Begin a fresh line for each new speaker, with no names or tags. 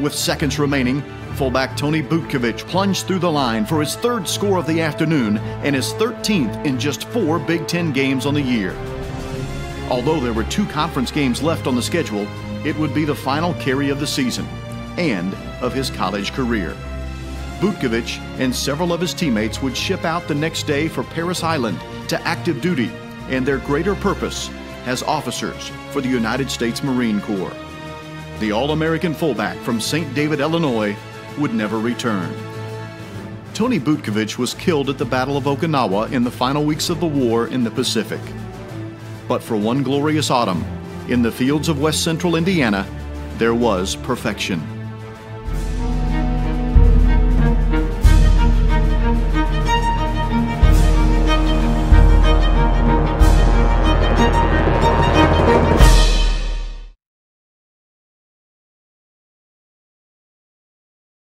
With seconds remaining, fullback Tony Butkovich plunged through the line for his third score of the afternoon and his 13th in just four Big Ten games on the year. Although there were two conference games left on the schedule, it would be the final carry of the season and of his college career. Butkovich and several of his teammates would ship out the next day for Parris Island to active duty and their greater purpose as officers for the United States Marine Corps. The All American fullback from St. David, Illinois, would never return. Tony Butkovich was killed at the Battle of Okinawa in the final weeks of the war in the Pacific. But for one glorious autumn, in the fields of west central Indiana, there was perfection.